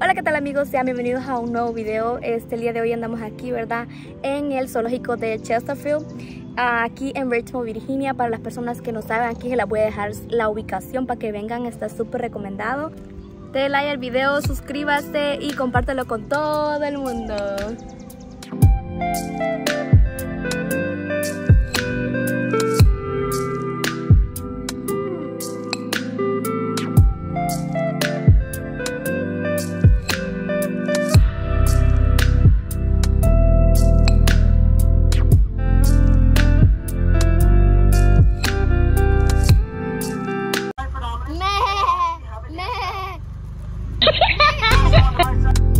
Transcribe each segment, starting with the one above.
Hola, ¿qué tal amigos? Sean bienvenidos a un nuevo video. Este el día de hoy andamos aquí, ¿verdad? En el zoológico de Chesterfield, aquí en Richmond, Virginia. Para las personas que no saben, aquí se les voy a dejar la ubicación para que vengan. Está súper recomendado. Dale like al video, suscríbase y compártelo con todo el mundo. Bye.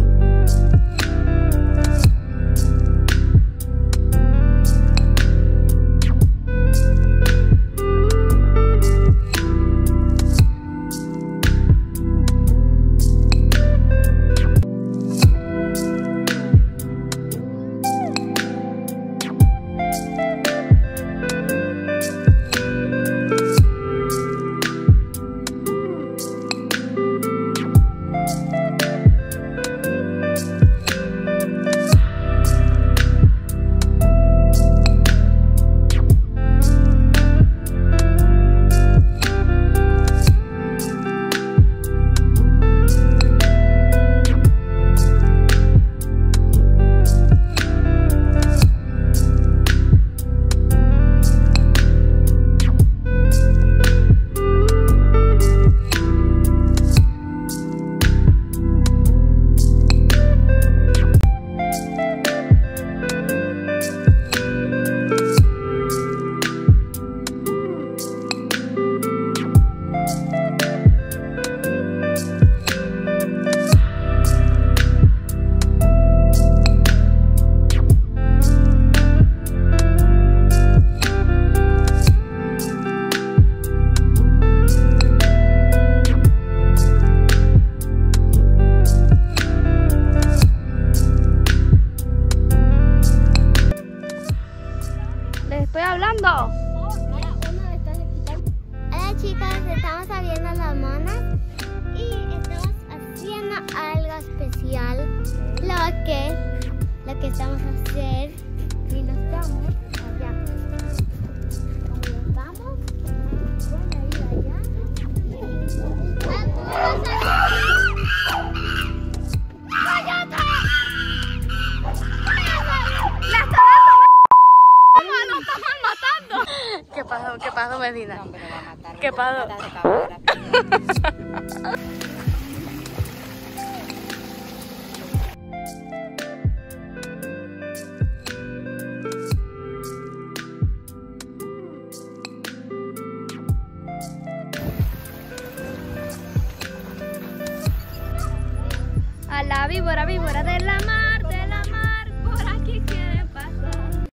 Estoy hablando. Hola chicas, estamos abriendo las monas y estamos haciendo algo especial. Lo que, lo que estamos a hacer y nos vamos pasó, Medina? No, pero va a matar. ¿Qué cabra. A la víbora, víbora de la mar.